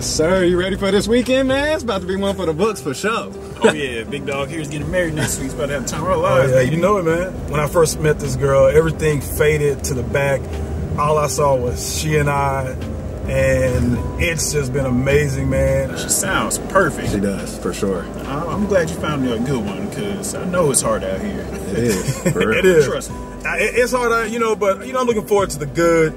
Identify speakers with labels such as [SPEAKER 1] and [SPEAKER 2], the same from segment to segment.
[SPEAKER 1] Yes, sir. You ready for this weekend, man? It's about to be one for the books for sure.
[SPEAKER 2] oh yeah, big dog here's getting married next week. He's about to have time of our
[SPEAKER 3] Oh, yeah,
[SPEAKER 2] baby.
[SPEAKER 3] you know it, man. When I first met this girl, everything faded to the back. All I saw was she and I, and it's just been amazing, man.
[SPEAKER 2] She sounds perfect.
[SPEAKER 1] She does, for sure.
[SPEAKER 2] I- I'm glad you found me a good one because I know it's hard out here.
[SPEAKER 1] It is. For real.
[SPEAKER 3] It is.
[SPEAKER 2] Trust me.
[SPEAKER 3] It's hard, uh, you know, but you know, I'm looking forward to the good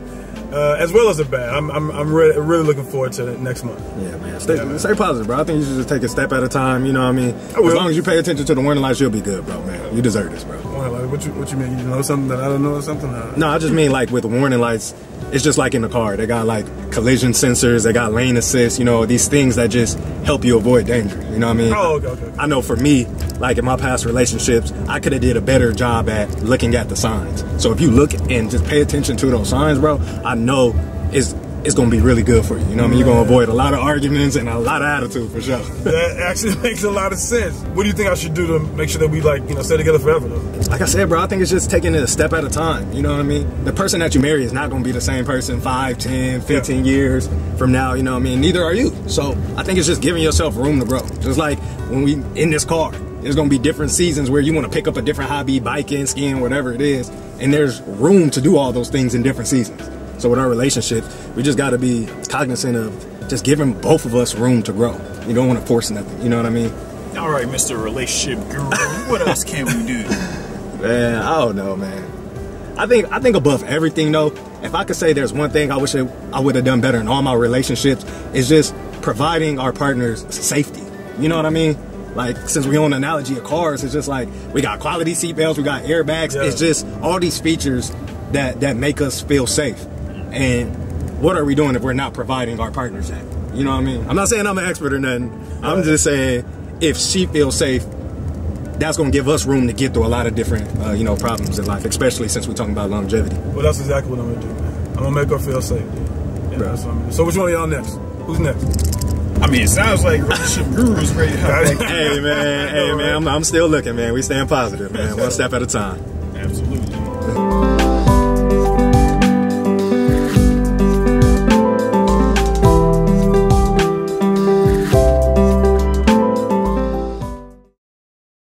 [SPEAKER 3] uh, as well as the bad. I'm, I'm, I'm really, really looking forward to it next month.
[SPEAKER 1] Yeah, man. Stay,
[SPEAKER 3] Yeah, man.
[SPEAKER 1] stay positive, bro. I think you should just take a step at a time. You know what I mean?
[SPEAKER 3] I.
[SPEAKER 1] As long as you pay attention to the warning lights, you'll be good, bro, man. You deserve this, bro.
[SPEAKER 3] Well, like, what you, what you mean? You know something that I don't know or something? Uh,
[SPEAKER 1] No, I just mean like with warning lights, it's just like in the car. They got like collision sensors, they got lane assist, you know, these things that just help you avoid danger. You know what I mean?
[SPEAKER 3] Oh, okay, okay, okay.
[SPEAKER 1] I know for me, like in my past relationships, I could have did a better job at looking at the signs. So if you look and just pay attention to those signs, bro, I know it's it's gonna be really good for you. You know what I mean? You're gonna avoid a lot of arguments and a lot of attitude for sure.
[SPEAKER 3] That actually makes a lot of sense. What do you think I should do to make sure that we like, you know, stay together forever though?
[SPEAKER 1] like I said, bro, I think it's just taking it a step at a time. You know what I mean? The person that you marry is not going to be the same person 5, 10, 15 years from now. You know what I mean? Neither are you. So I think it's just giving yourself room to grow. Just like when we in this car, there's to be different seasons where you want to pick up a different hobby, biking, skiing, whatever it is. And there's room to do all those things in different seasons. So with our relationship, we just got to be cognizant of just giving both of us room to grow. You don't want to force nothing. You know what I mean?
[SPEAKER 2] All right, Mr. Relationship Guru. what else can we do?
[SPEAKER 1] Man, I don't know, man. I think I think above everything though, if I could say there's one thing I wish I, I would have done better in all my relationships is just providing our partners safety. You know what I mean? Like since we own an analogy of cars, it's just like we got quality seatbelts, we got airbags.
[SPEAKER 3] Yeah.
[SPEAKER 1] It's just all these features that that make us feel safe. And what are we doing if we're not providing our partners that? You know what I mean? I'm not saying I'm an expert or nothing. I'm just saying if she feels safe, that's going to give us room to get through a lot of different, uh, you know, problems in life, especially since we're talking about longevity.
[SPEAKER 3] Well, that's exactly what I'm gonna do. Man. I'm gonna make her feel safe. Yeah, what I'm gonna do. So which one of y'all next? Who's next?
[SPEAKER 2] I mean, it sounds like Relationship Guru is ready to hop
[SPEAKER 1] hey man, hey man, I'm, I'm still looking, man. We staying positive, man. One step at a time.
[SPEAKER 2] Absolutely.